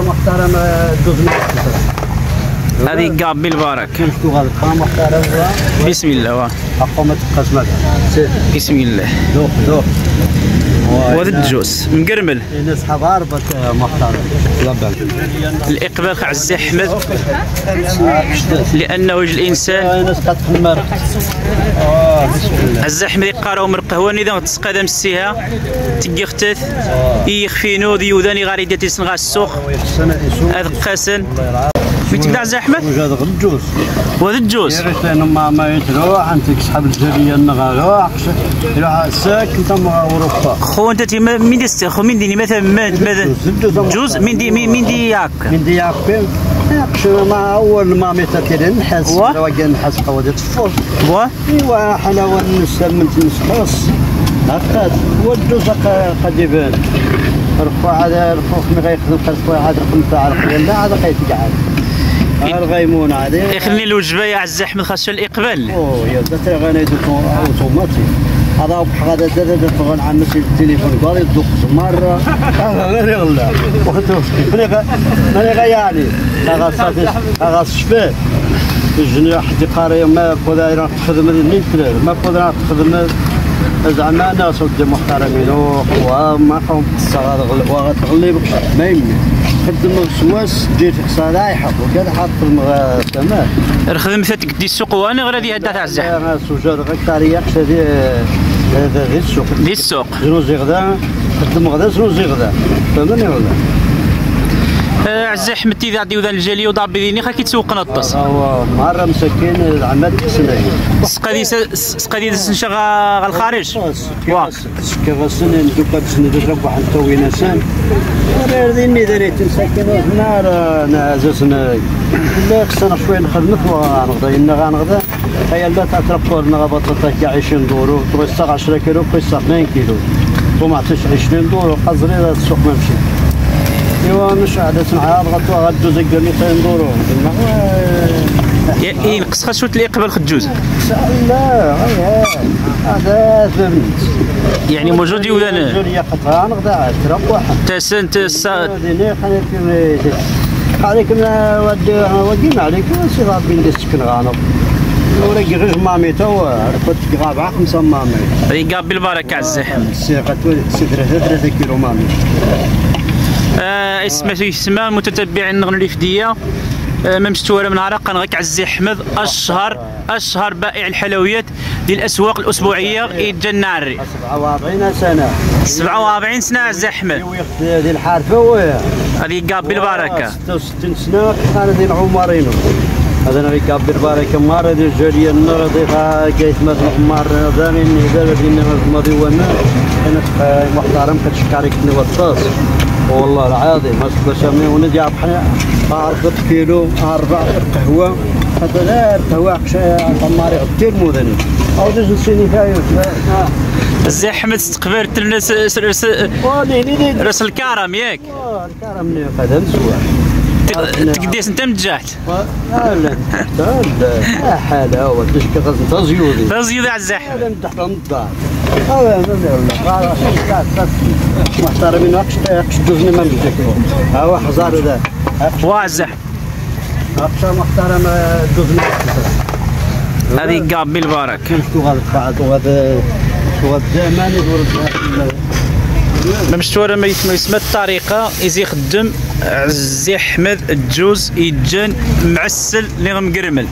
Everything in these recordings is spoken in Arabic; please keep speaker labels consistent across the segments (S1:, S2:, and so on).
S1: محترم دوز
S2: هذه قاب
S1: محترم.
S2: بسم الله.
S1: القسمة سير
S2: بسم الله.
S1: دوق دوق
S2: وهذا الجوز مقرمل.
S1: الناس حضاربك محترم. لبن
S2: الإقبال خا عزي أحمد. لأنه وجه الانسان عزي احمد يقارو من القهوة نظام تسقى مسيها تيجي ختات يخفينو ديوداني غاري ديتي سنغا السوق.
S1: ويحسن يسوق
S2: هذا قاسن
S1: الله يرعاه
S2: فين تبدا عزي أحمد؟
S1: وجاد غير الجوز.
S2: وهذا الجوز.
S1: لأنه ما ما يتروح أنت تسحب الجرية النغاروح يروح ساكن تم أوروبا.
S2: خو أنت تيما مين دي خو مين ديني مثلا ما- ماذا جوز مين دي مين مين دي ياك؟
S1: من دي يعقل يقش ما أول ما ميتاكل نحس
S2: واه.
S1: لو كان نحس قوة تفوز
S2: بوا
S1: إيوا حلاوة نسلم تنسخص هكذا والجوز قد يبان. رفع هذا رفوق ما غيخدم رفوع هذا رقم تاع القبيل لا هذا غيتقعد هذا الغيمون هذا
S2: يخلي الوجبه يا عزي أحمد خاصه الإقبال.
S1: أوه يا زلمه غنيدو اوتوماتيك هذا بحق هذا دادا دا تغن عن نسي التليفون قال يدق مرة. هذا غير يغلى وخدو ماني غيعني هذا صافي هذا شفاه الجنيا حدي قاري ما قدر تخدم ما قدر تخدم زعما ناس ودي محترمين. وما قوم. الصغار وغتغلب ما يمي خدم سواس جيت صلايحة وكذا حاط تمام
S2: رخدم ثاتك دي السوق وأنا غير هذه هدا تاع احمد
S1: أنا سوجر غير تاريخ هذه هذا غير السوق.
S2: دي السوق.
S1: زروزي غدا خدم غدا زروزي غدا. فهمتني ولا؟
S2: آه، عزي احمد تيذا عدي وذا الجالي وضع بذيني خا كيتسوق نطس
S1: هو مرة مسكين العمل سنين
S2: سقادي سقادي سنشغا غا الخارج واه.
S1: سكي غسن دوكا بسني تشرب واحد توي نسان رديني دريت مسكين نار نازسنا لا خصنا شوية نخدمك وغنغدا إنا غنغدا هيا لا تتربور نغبط تاكي 20 دورو تويسا 10 كيلو تويسا 2 كيلو وما 20 دورو قزري السوق ما مشي ايوا مش عادة نعاود غدو غدو زقرني 2 دورو
S2: يا- ينقص خا شوت الاقبال خجوز
S1: لا غير هذا فهمت.
S2: يعني موجود يوذان
S1: جوليا قطعة نغدا تراب واحد
S2: تاسن تسا
S1: ديني خليك عليك ودي ودينا عليك سي غابين اللي سكن غانو ورقي غير مامي تو كنت غابعة خمسة مامي
S2: هذه قاب بالبركة عزي احمد
S1: سي غتولي سي ثلاثة ثلاثة كيلو مامي
S2: آه اسمه يسمى متتبعين نغن الافديه آه ما مستوى من عرق. غيك عزي أحمد اشهر أشهر بائع الحلويات ديال الأسواق الأسبوعية يتجناري
S1: 47 سنة.
S2: 47 سنة عزي
S1: أحمد. ديال الحارفة ويا
S2: هذه قاب بالبركة.
S1: 66 سنة كان ديال عمرينو هذا أنا ريكاب بالبركة. مارة ديال جارية النار ديها كيف مثلا مار داني اني دار دينا ماضي وأنا أنا محترم كتشكاريك نوطاس والله العظيم ما باش امي وندي بحال أربعة كيلو أربعة قهوة هذا لا القهوة طماري كثير مدني أو دوز نسيني فايو
S2: عزي احمد استقبلت الناس راس الكرم ياك
S1: الكرم مني قدم سوا
S2: تقديس انت متجاهت
S1: لا لا لا لا حلاوة تشكي غزن تزيودي
S2: تزيد عزي احمد
S1: هذا من تحت النظار هذا ما محترمين اقش دوزني ما مزكو هو حزار ذا
S2: وعزي
S1: اقش محترم دوزني
S2: هذه قاب بالبركه
S1: كنتو غلط بعد وهذا وهذا ما ندور
S2: ما مشتورة ما يسمى الطريقة يزي يخدم عزي احمد الجوز يتجن معسل اللي مقرمل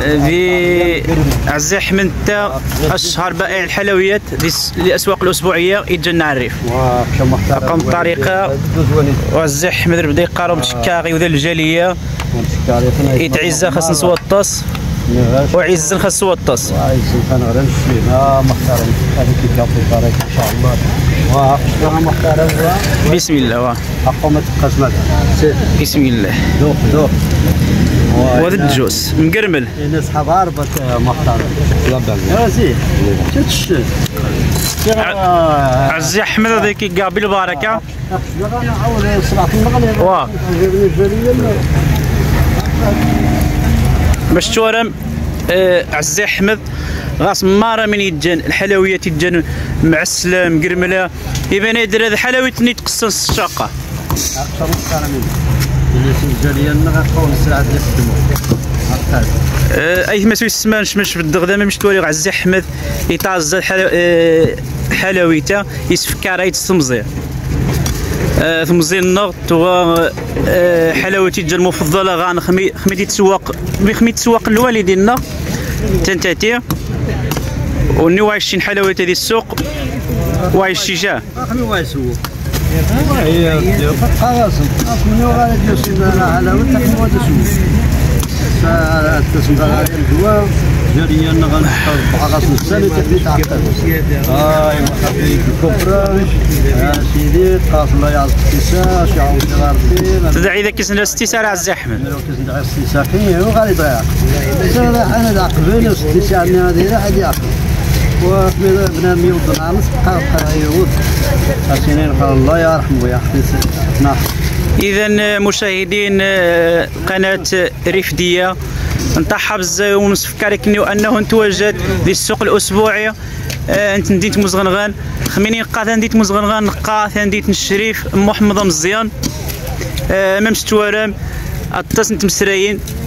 S2: في عزي احمد تا أشهر بائع الحلويات الاسواق الاسبوعيه يتجن عريف
S1: واقش محترم
S2: رقم طريقة.
S1: دوزوني
S2: وعزي احمد بدا يقارب بشكاغي وذا الجالية. يتعزى خاص نسوطس وعزا خاص نسوطس
S1: عايز كان غير نشري آه محترم هذا كيف يعطي طريق ان شاء الله. واقش محترم
S2: بسم الله. واه.
S1: القسمة سير
S2: بسم الله.
S1: دوق دوق
S2: وهذا الجوز. مقرمل.
S1: الناس حضاربك محترم يا زين. تتش
S2: عزي أحمد هذيك قابل البركه واه. باش تورم آه عزي أحمد غاس مارا من يتجن الحلويات يتجن معسله مقرملة. يبان يدير هذا الشاقة.
S1: أكثر من منه ديال
S2: آه، اي مسوي السمان شمش في الدغدامه مش تولي عزي أحمد الحلا- آه، حلاويته يسفكر يت تمزير آه، تمزير النغط تو آه، حلاوتي جا المفضلة غان خمي خمي تسوق خمي تسوق الوالدين تنتاتي. وني عايشين حلاوتي دي السوق وعايش الشجاع
S1: يسوق هي أصلا يو غادي سيدنا على كما تسوق فالتسمى على الجواب جريا غنحط اربعه غاس السنة تبي تعقل اي وخليك الكفراش يا سيدي قاس الله يعطيك الكساش يعاود ربي
S2: تدعي ذاك سنه استسارة عزي أحمد.
S1: لو كنت دعي استساقين هو غادي يضيع سنة أنا دعك بين استساقين هذه لا حد يعقل بنادم يوض نعمس بقى بقى يوض الله يرحمه ناح
S2: اذا مشاهدين آه، قناة رفدية نطحب بزاف ونفكر كنيو أنه نتواجد في السوق الأسبوعي. آه، أنت نديت مزغنغان. خميني نقا نديت مزغنغان. نقا نديت الشريف محمد مزيان آه، مام ستوارم اتص نت مسرايين آه،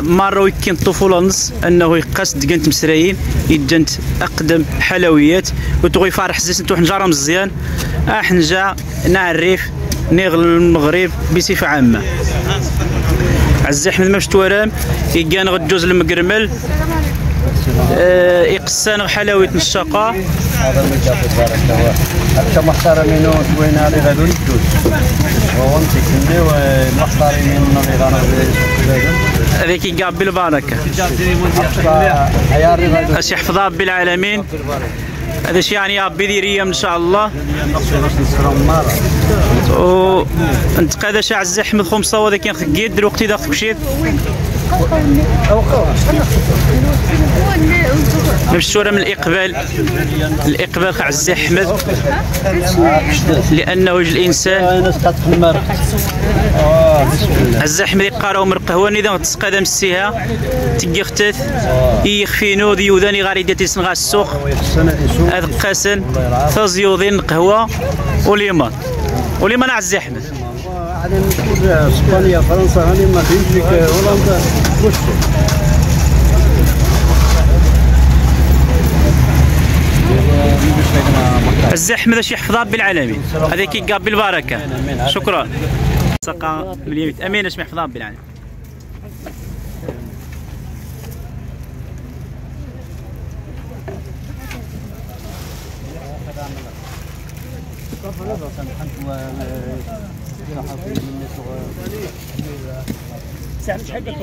S2: مره ويكين الطفوله نص أنه يقاس دقنت مسرايين يجنت أقدم حلويات وتغي فارح زيت نتو حنجره مزيان. آه حنجا نعرف نغل المغرب بصفة عامة. عزي أحمد ماش توارام يقان غجوز المقرمل آه، يقسان حلاوه الشقة.
S1: هذا من جاب الله محترمين وين وهو اللي غادو
S2: هذيك
S1: حيا الرضا
S2: اش يحفظها ربي العالمين. هذا شي يعني ربي ديريه إن شاء الله. و أنت قادا شي عزي احمد خمسة وهذا كان خكيد دلوقتي داخل كشيد تورى من الاقبال الاقبال عزي احمد. لأنه وجه الانسان. عزي احمد يقارو من قهوه اذا تسقى مسيها تيجي ختث يخفينو ديوداني غاري ديتي سنغا السوق. هذا قاسن. تزيوضين قهوه وليمون وليمون عزي احمد.
S1: الزحمة نقول إسبانيا فرنسا هاني ما بيجيك هولندا
S2: مشكل شي حفظها بالعالمين. هذا كيكا بالبركة. شكرا. سقا من اليمين أمين اش محفظها بالعالمين. Gracias. سعر شحال قلت